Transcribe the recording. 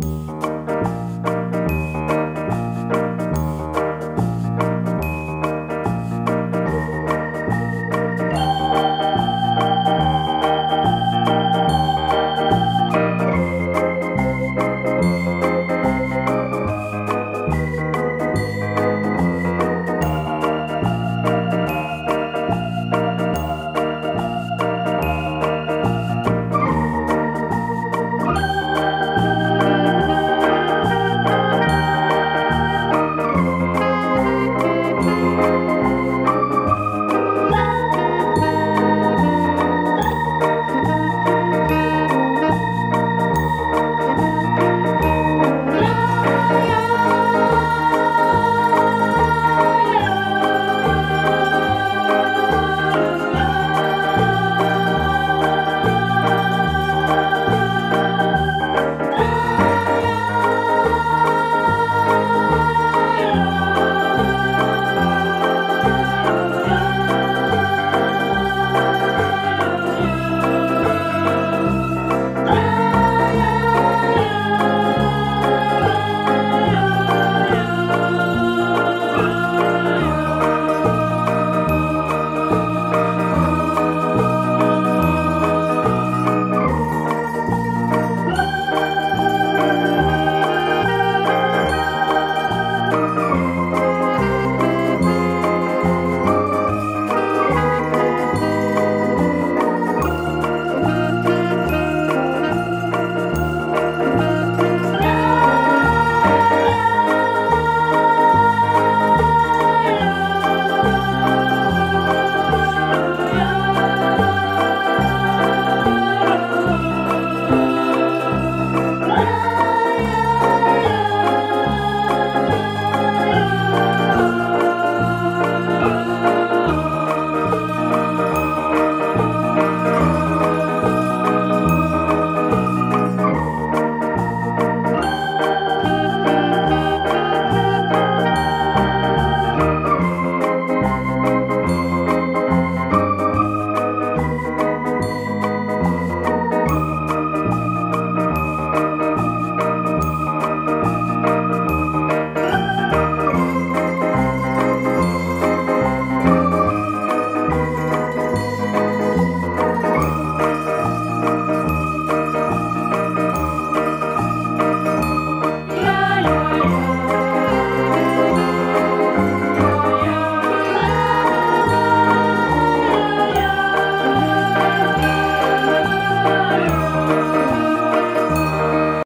Música